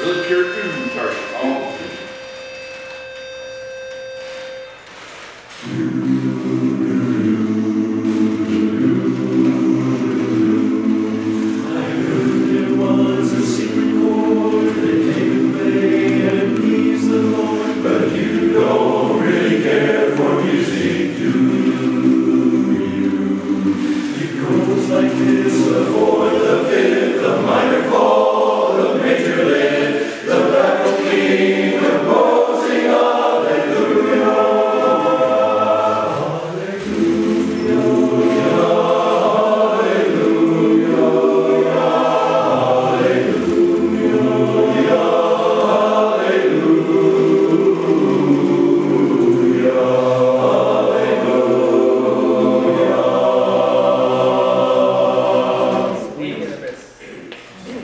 Really pure ooh target. Oh.